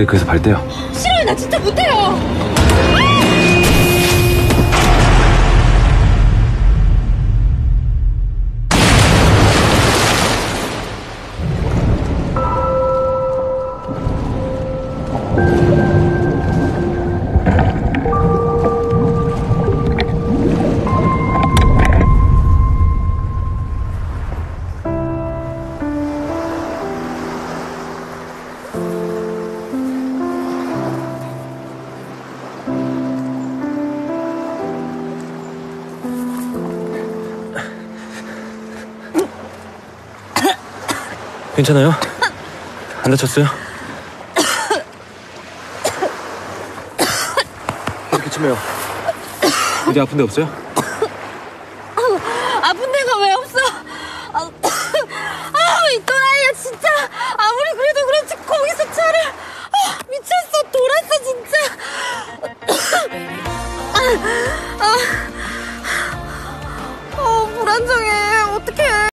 브레이크에서 발 떼요. 싫어요. 나 진짜 못해요. 괜찮아요? 안 다쳤어요? 계속 기침해요. 어디 아픈 데 없어요? 아픈 데가 왜 없어? 아, 아, 이 또라이야 진짜. 아무리 그래도 그렇지 거기서 차를 아, 미쳤어 돌았어 진짜. 아, 아,